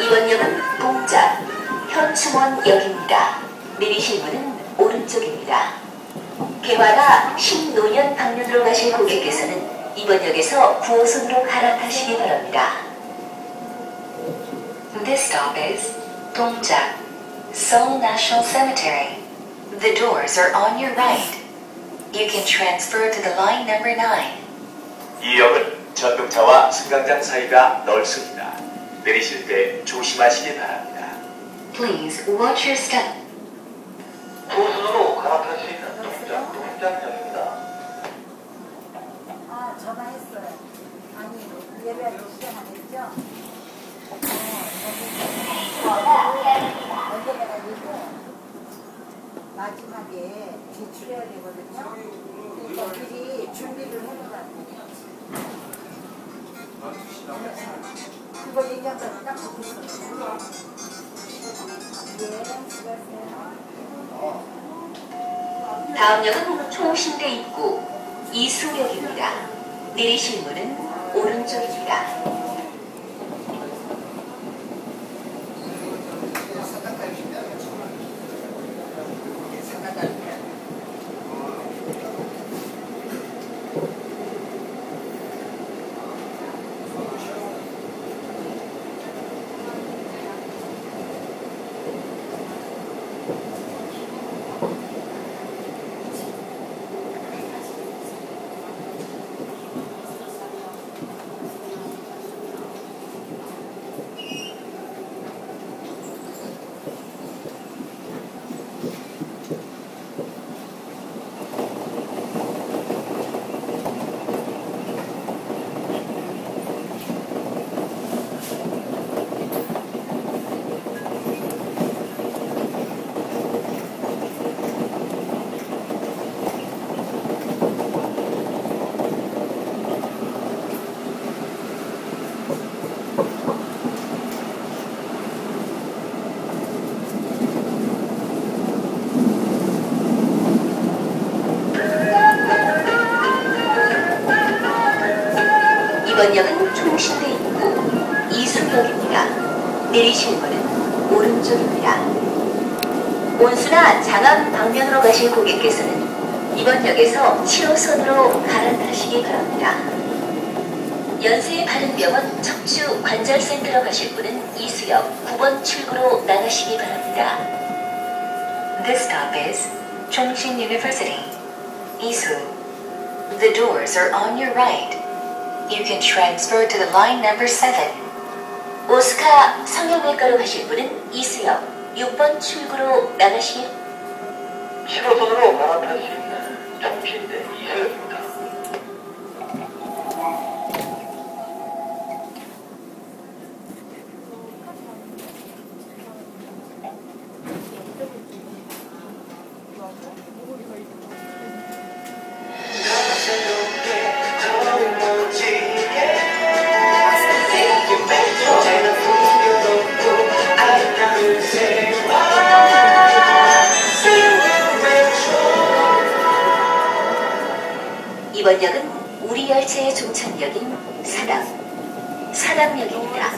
이번 역은 공자 현충원역입니다. 내리실 문은 오른쪽입니다. 개화가 10노년 방면으로 가실 고객께서는 이번 역에서 9호선으로 갈아타시기 바랍니다. This stop is 동작 Seoul National Cemetery. The doors are on your right. You can transfer to the line number 9. 이 역은 전동차와 승강장 사이가 넓습니다. 내리실 때 조심하시기 바랍니다. Please watch your step. 도순으로 갈아탈 수 있는 동작, 동작역입니다. 아, 전화했어요. 아니, 예배 시간 안 했죠? 어, 언제가지고 마지막에 제출해야 되거든요. 그러니까 미리 준비를 해놓으라고. 그거 얘기한다고 딱 적혔어요. 예, 수고하세요. 다음 역은 총신대 입구 이수역입니다. 내리실 문은 오른쪽입니다. 이번 역은 총신대 입구 이수역입니다. 내리실 문은 오른쪽입니다. 온수나 장암 방면으로 가실 고객께서는 이번 역에서 7호선으로 갈아타시기 바랍니다. 연세 바른병원 척추 관절센터로 가실 분은 이수역 9번 출구로 나가시기 바랍니다. This stop is Chongqing University, 이수. The doors are on your right. You can transfer to the line number 7. 오스카 성형외과로 가실 분은 이수역 6번 출구로 7호선으로 갈아탈 수 있는 정신대 이수역 이번 역은 우리 열차의 종착역인 사당, 사당역입니다.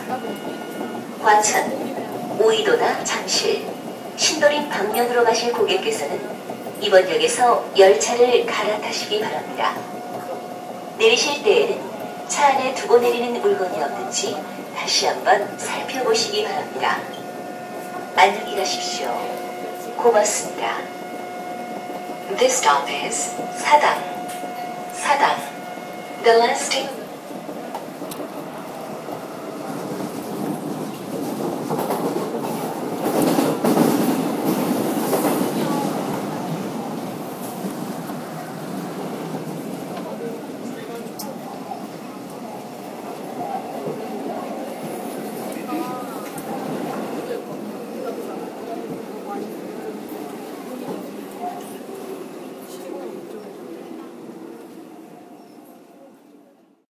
과천, 오이도나 잠실, 신도림 방면으로 가실 고객께서는 이번 역에서 열차를 갈아타시기 바랍니다. 내리실 때에는 차 안에 두고 내리는 물건이 없는지 다시 한번 살펴보시기 바랍니다. 안녕히 가십시오. 고맙습니다. This stop is 사당. 사당. The last station